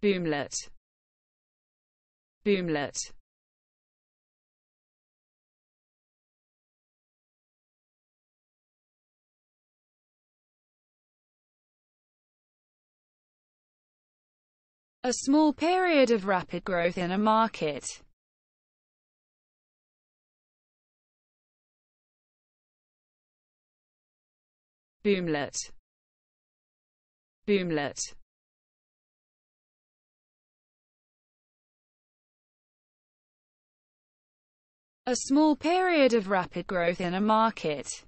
boomlet boomlet a small period of rapid growth in a market boomlet boomlet a small period of rapid growth in a market